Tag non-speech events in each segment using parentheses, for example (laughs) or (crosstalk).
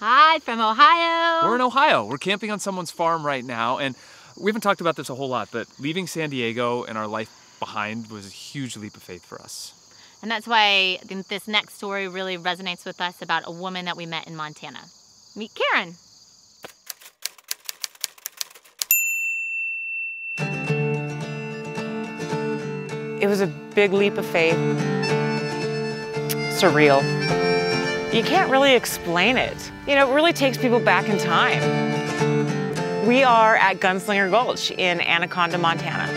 Hi, from Ohio. We're in Ohio. We're camping on someone's farm right now, and we haven't talked about this a whole lot, but leaving San Diego and our life behind was a huge leap of faith for us. And that's why this next story really resonates with us about a woman that we met in Montana. Meet Karen. It was a big leap of faith. Surreal. You can't really explain it. You know, it really takes people back in time. We are at Gunslinger Gulch in Anaconda, Montana.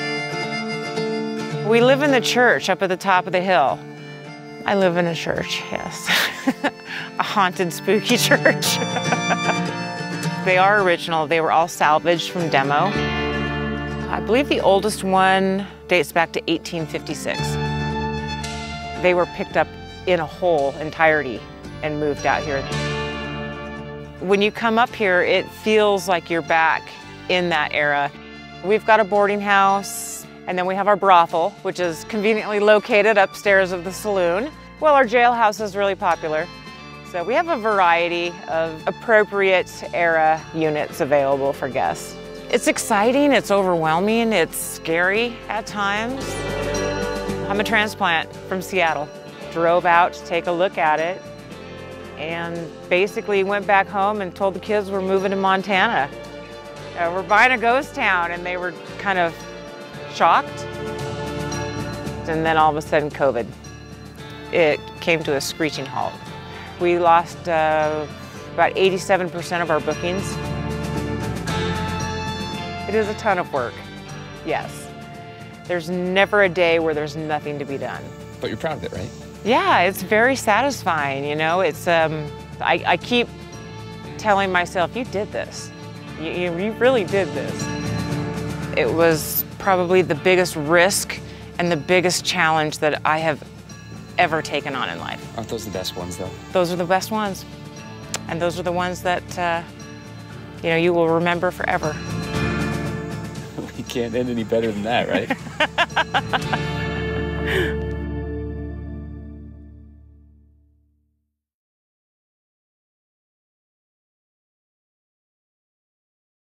We live in the church up at the top of the hill. I live in a church, yes. (laughs) a haunted, spooky (laughs) church. (laughs) they are original. They were all salvaged from demo. I believe the oldest one dates back to 1856. They were picked up in a whole entirety and moved out here. When you come up here, it feels like you're back in that era. We've got a boarding house, and then we have our brothel, which is conveniently located upstairs of the saloon. Well, our jailhouse is really popular. So we have a variety of appropriate era units available for guests. It's exciting, it's overwhelming, it's scary at times. I'm a transplant from Seattle. Drove out to take a look at it and basically went back home and told the kids we're moving to Montana. Uh, we're buying a ghost town and they were kind of shocked. And then all of a sudden COVID. It came to a screeching halt. We lost uh, about 87% of our bookings. It is a ton of work, yes. There's never a day where there's nothing to be done. But you're proud of it, right? Yeah, it's very satisfying, you know. It's, um, I, I keep telling myself, you did this. You, you, really did this. It was probably the biggest risk and the biggest challenge that I have ever taken on in life. Aren't those the best ones, though? Those are the best ones. And those are the ones that, uh, you know, you will remember forever. (laughs) we can't end any better than that, right? (laughs)